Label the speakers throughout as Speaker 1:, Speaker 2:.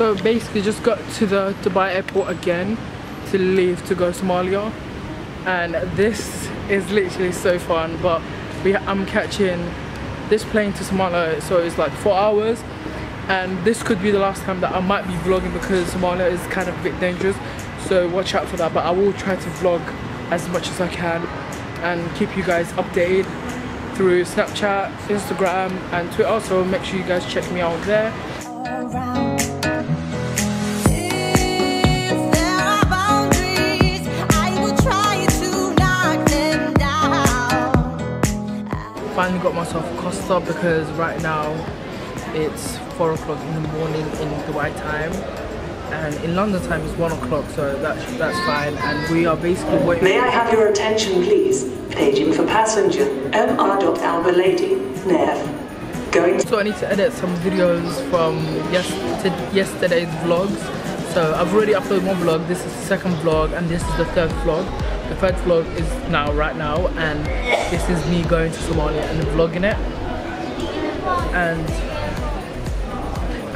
Speaker 1: So basically just got to the Dubai airport again to leave to go to Somalia. And this is literally so fun but we, I'm catching this plane to Somalia so it's like four hours. And this could be the last time that I might be vlogging because Somalia is kind of a bit dangerous. So watch out for that but I will try to vlog as much as I can and keep you guys updated through Snapchat, Instagram and Twitter. So make sure you guys check me out there finally got myself a Costa because right now it's 4 o'clock in the morning in Dubai time and in London time it's 1 o'clock so that's, that's fine and we are basically waiting.
Speaker 2: May I have your attention please? Paging for passenger MR. Lady, Nev. Going
Speaker 1: So I need to edit some videos from yes yesterday's vlogs so I've already uploaded one vlog, this is the second vlog and this is the third vlog the third vlog is now right now and this is me going to Somalia and vlogging it. And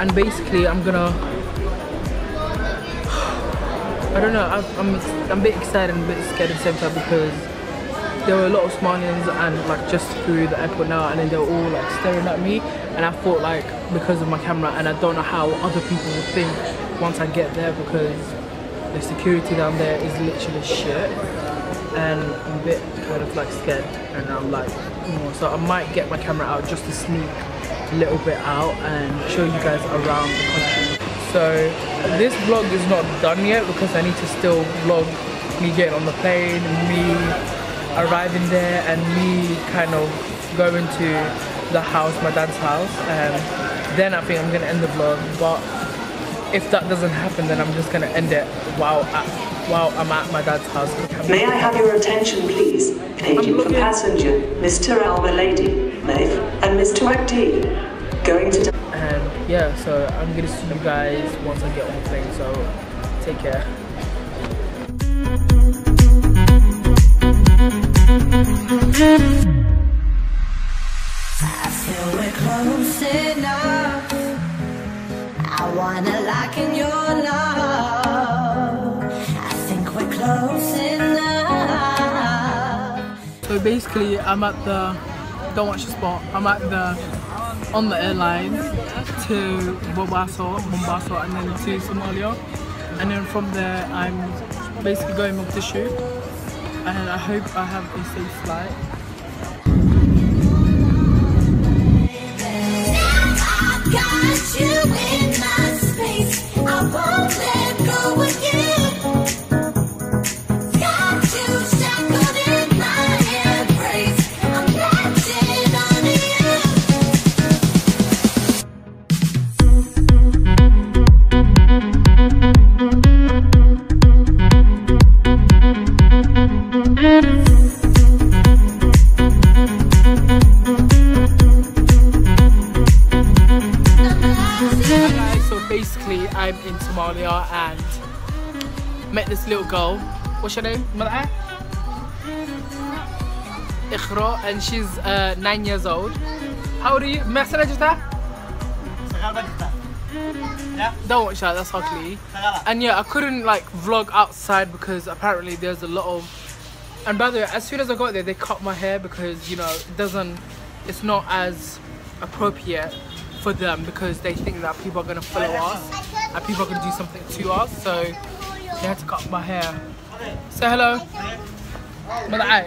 Speaker 1: and basically I'm gonna I don't know I'm, I'm a bit excited and a bit scared at the same time because there were a lot of Somalians and like just through the airport now and then they were all like staring at me and I thought like because of my camera and I don't know how other people would think once I get there because the security down there is literally shit and I'm a bit kind of like scared and I'm like so I might get my camera out just to sneak a little bit out and show you guys around the country. So this vlog is not done yet because I need to still vlog me getting on the plane and me arriving there and me kind of going to the house my dad's house and then I think I'm gonna end the vlog but if that doesn't happen then I'm just gonna end it while at while I'm at my dad's house.
Speaker 2: May I have your attention, please? Paging for passenger, Mr. Alba Lady, Maeve, and Mr. Agdi. Going to...
Speaker 1: And yeah, so I'm gonna see you guys once I get on the plane, so take care.
Speaker 3: I feel we're close enough. I wanna
Speaker 1: So basically I'm at the, don't watch the spot, I'm at the, on the airline to Bobaso, Mombasa and then to Somalia. And then from there I'm basically going off to shoot. And I hope I have a safe flight. This little girl. What's your name? Mal'a? Ikhra and she's uh, nine years old. How old are you? Don't watch that, that's ugly. And yeah, I couldn't like vlog outside because apparently there's a lot of and by the way, as soon as I got there they cut my hair because you know it doesn't it's not as appropriate for them because they think that people are gonna follow us and people are going to do something to us so they had to cut my hair say hello ماذا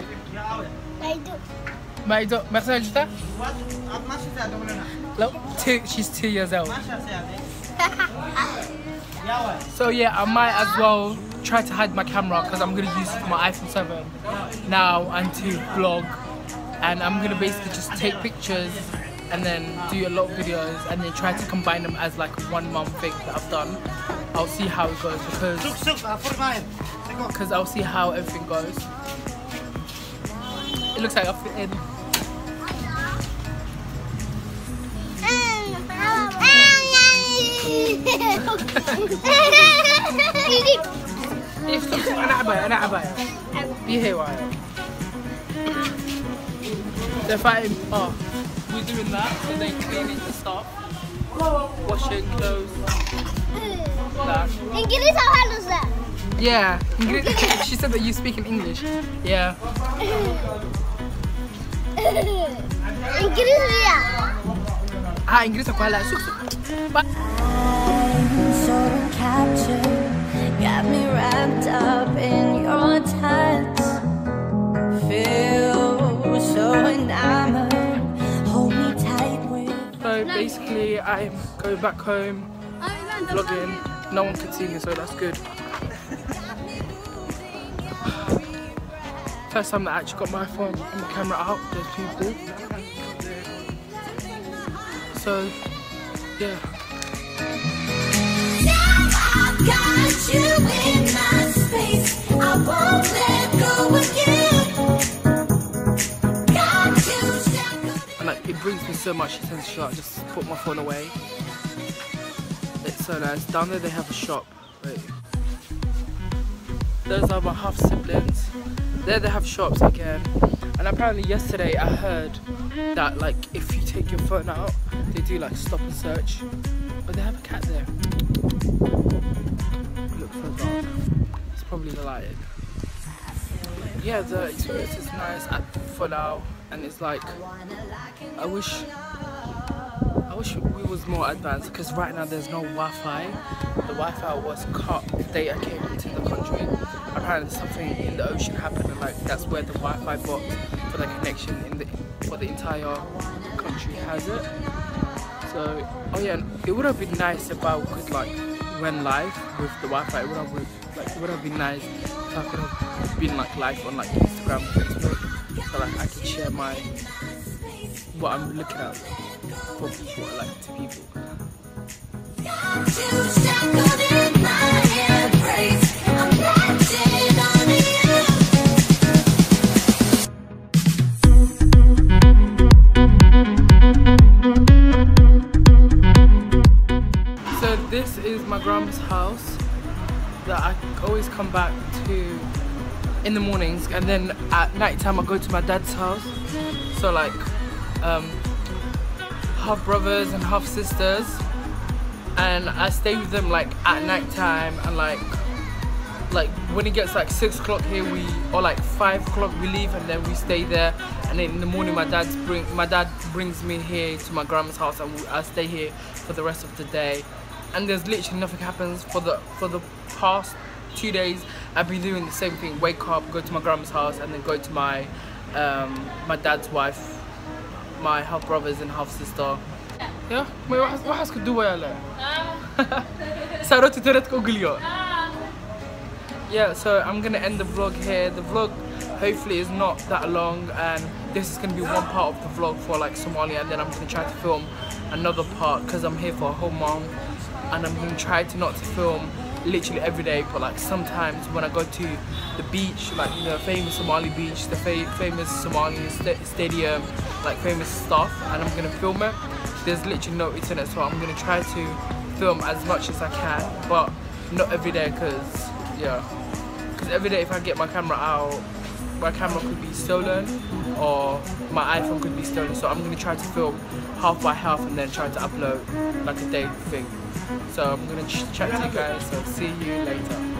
Speaker 1: مايدو مثلا جدا no two she's two years old so yeah I might as well try to hide my camera because I'm gonna use my iPhone 7 now and to vlog and I'm gonna basically just take pictures and then do a lot of videos and then try to combine them as like one month thing that I've done. I'll see how it goes because because I'll see how everything goes. It looks like I fit in. انا عباية انا عباية دي هواية دفعي اه we're doing that and then cleaning the stuff, washing clothes. That.
Speaker 4: İngiliz havalısı.
Speaker 1: Yeah. Ingrid- she said that you speak in English. Yeah.
Speaker 4: İngilizce.
Speaker 1: Ah, Ingrid ako hala. Suk suk.
Speaker 3: I'm
Speaker 1: going back home, vlogging. No one can see me, so that's good. First time that I actually got my phone and camera out. There's people. So, yeah. So much attention. I just put my phone away. It's so nice. Down there they have a shop. Wait. Those are my half siblings. There they have shops again. And apparently yesterday I heard that like if you take your phone out, they do like stop and search. But they have a cat there. Looks so dark. It's probably the lion. Yeah, the experience is nice for Folau and it's like I wish I wish we was more advanced because right now there's no Wi-Fi. The Wi-Fi was cut the day I came into the country. Apparently something in the ocean happened and like that's where the Wi-Fi box for the connection in the for the entire country has it. So oh yeah, it would have been nice if I could like run live with the Wi-Fi. It would have been, like it would have been nice if I could have been like live on like Instagram, Facebook, so like I could share my what I'm looking at for people, like to people. So this is my grandma's house that I always come back to in the mornings and then at night time I go to my dad's house. So like um, half brothers and half sisters. And I stay with them like at night time and like like when it gets like six o'clock here we or like five o'clock we leave and then we stay there. And then in the morning my dad's bring my dad brings me here to my grandma's house and we, I stay here for the rest of the day. And there's literally nothing happens for the for the past two days I've been doing the same thing wake up go to my grandma's house and then go to my um, my dad's wife my half brothers and half sister yeah wait what what has to do with Sarah تترك أقولي yeah so i'm gonna end the vlog here the vlog hopefully is not that long and this is gonna be one part of the vlog for like somalia and then i'm gonna try to film another part because i'm here for a whole month and i'm gonna try to not to film literally every day but like sometimes when i go to the beach like the famous somali beach the fa famous somali sta- stadium like famous stuff and i'm gonna film it there's literally no internet so i'm gonna try to film as much as i can but not every day because yeah. Because every day if I get my camera out my camera could be stolen or my iPhone could be stolen so I'm to try to film half by half and then try to upload like a day thing so I'm to ch chat to you guys so see you later